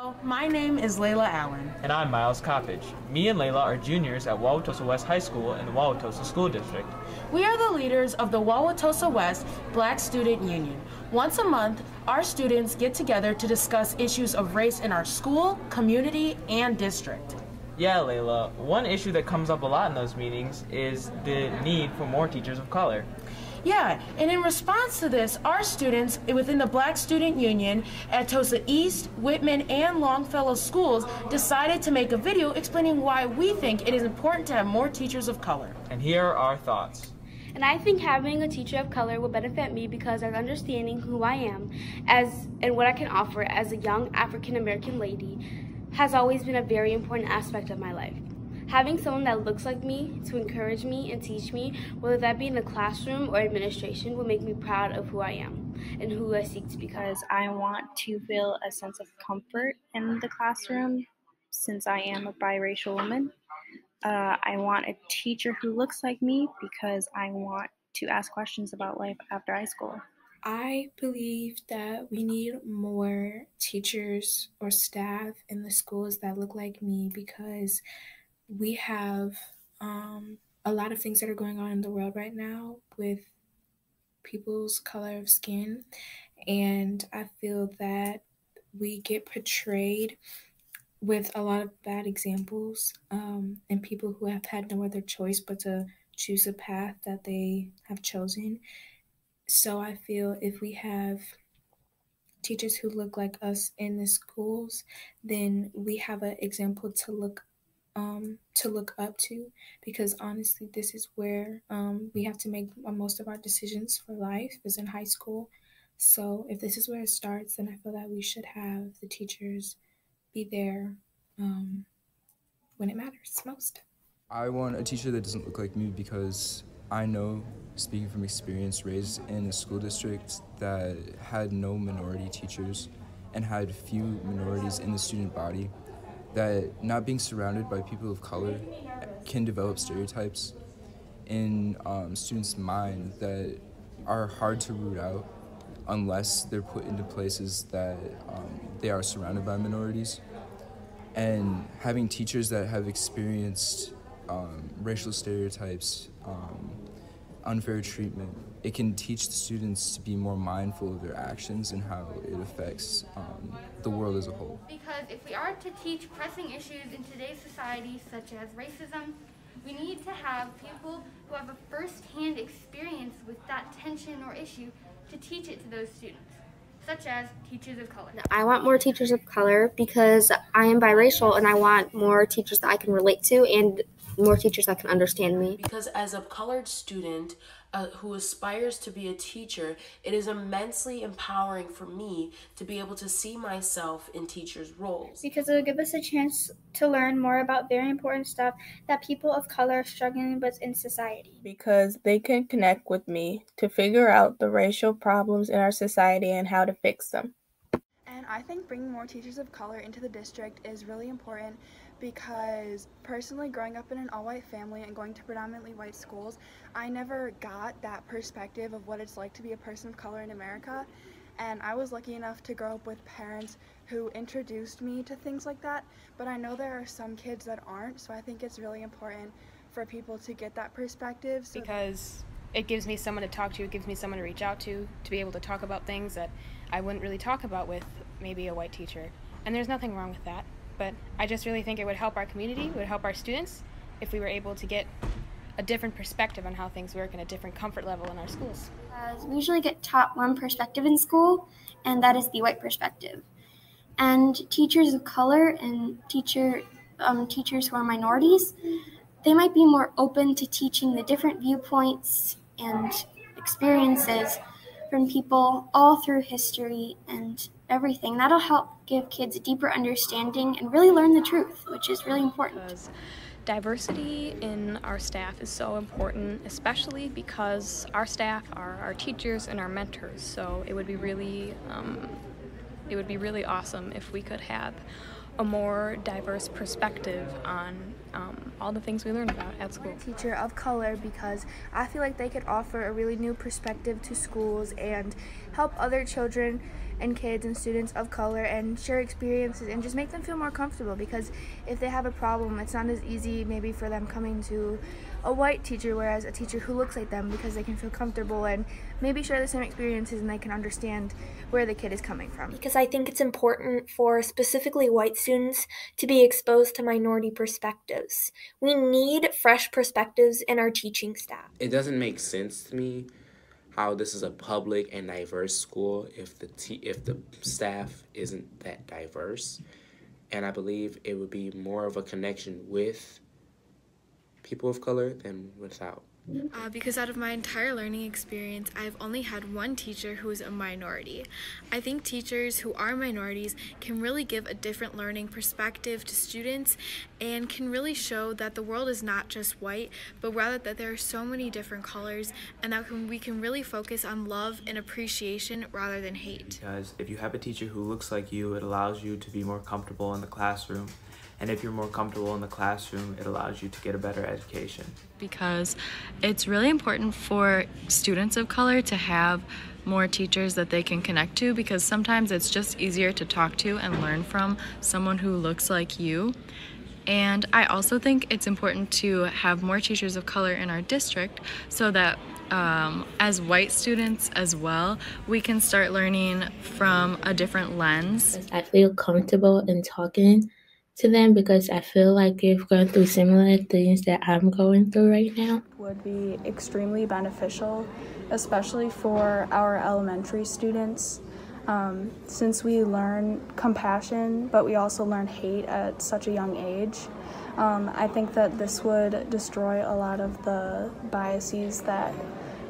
Hello, my name is Layla Allen. And I'm Miles Coppage. Me and Layla are juniors at Wauwatosa West High School in the Wauwatosa School District. We are the leaders of the Wauwatosa West Black Student Union. Once a month, our students get together to discuss issues of race in our school, community, and district. Yeah, Layla, one issue that comes up a lot in those meetings is the need for more teachers of color. Yeah, and in response to this, our students within the Black Student Union at Tosa East, Whitman, and Longfellow schools decided to make a video explaining why we think it is important to have more teachers of color. And here are our thoughts. And I think having a teacher of color will benefit me because of understanding who I am as and what I can offer as a young African American lady has always been a very important aspect of my life. Having someone that looks like me to encourage me and teach me, whether that be in the classroom or administration, will make me proud of who I am and who I seek to be. Because I want to feel a sense of comfort in the classroom since I am a biracial woman. Uh, I want a teacher who looks like me because I want to ask questions about life after high school. I believe that we need more teachers or staff in the schools that look like me because we have um, a lot of things that are going on in the world right now with people's color of skin. And I feel that we get portrayed with a lot of bad examples um, and people who have had no other choice but to choose a path that they have chosen. So I feel if we have teachers who look like us in the schools, then we have an example to look um, to look up to because honestly, this is where um, we have to make most of our decisions for life is in high school. So if this is where it starts, then I feel that we should have the teachers be there um, when it matters most. I want a teacher that doesn't look like me because I know, speaking from experience, raised in a school district that had no minority teachers and had few minorities in the student body that not being surrounded by people of color can develop stereotypes in um, students' mind that are hard to root out unless they're put into places that um, they are surrounded by minorities. And having teachers that have experienced um, racial stereotypes, um, unfair treatment, it can teach the students to be more mindful of their actions and how it affects um, the world as a whole. Because if we are to teach pressing issues in today's society, such as racism, we need to have people who have a first-hand experience with that tension or issue to teach it to those students such as teachers of color. I want more teachers of color because I am biracial and I want more teachers that I can relate to and more teachers that can understand me. Because as a colored student, uh, who aspires to be a teacher, it is immensely empowering for me to be able to see myself in teachers' roles. Because it will give us a chance to learn more about very important stuff that people of color are struggling with in society. Because they can connect with me to figure out the racial problems in our society and how to fix them. And I think bringing more teachers of color into the district is really important because personally growing up in an all-white family and going to predominantly white schools, I never got that perspective of what it's like to be a person of color in America. And I was lucky enough to grow up with parents who introduced me to things like that, but I know there are some kids that aren't, so I think it's really important for people to get that perspective. So because it gives me someone to talk to, it gives me someone to reach out to, to be able to talk about things that I wouldn't really talk about with maybe a white teacher. And there's nothing wrong with that. But I just really think it would help our community, it would help our students if we were able to get a different perspective on how things work and a different comfort level in our schools. Uh, we usually get taught one perspective in school, and that is the white perspective. And teachers of color and teacher um, teachers who are minorities, they might be more open to teaching the different viewpoints and experiences from people all through history and everything. That'll help give kids a deeper understanding and really learn the truth, which is really important. Because diversity in our staff is so important, especially because our staff are our teachers and our mentors. So it would be really, um, it would be really awesome if we could have a more diverse perspective on um, all the things we learn about at school. Teacher of color because I feel like they could offer a really new perspective to schools and help other children and kids and students of color and share experiences and just make them feel more comfortable because if they have a problem it's not as easy maybe for them coming to a white teacher whereas a teacher who looks like them because they can feel comfortable and maybe share the same experiences and they can understand where the kid is coming from because i think it's important for specifically white students to be exposed to minority perspectives we need fresh perspectives in our teaching staff. It doesn't make sense to me how this is a public and diverse school if the if the staff isn't that diverse. And i believe it would be more of a connection with people of color than without uh, because out of my entire learning experience, I've only had one teacher who is a minority. I think teachers who are minorities can really give a different learning perspective to students and can really show that the world is not just white, but rather that there are so many different colors and that we can really focus on love and appreciation rather than hate. Because if you have a teacher who looks like you, it allows you to be more comfortable in the classroom and if you're more comfortable in the classroom, it allows you to get a better education. Because it's really important for students of color to have more teachers that they can connect to because sometimes it's just easier to talk to and learn from someone who looks like you. And I also think it's important to have more teachers of color in our district so that um, as white students as well, we can start learning from a different lens. I feel comfortable in talking to them because I feel like they've gone through similar things that I'm going through right now. Would be extremely beneficial, especially for our elementary students. Um, since we learn compassion, but we also learn hate at such a young age, um, I think that this would destroy a lot of the biases that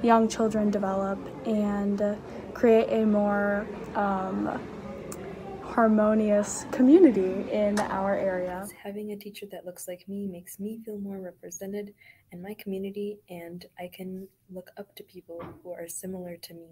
young children develop and create a more um, harmonious community in our area. Having a teacher that looks like me makes me feel more represented in my community, and I can look up to people who are similar to me.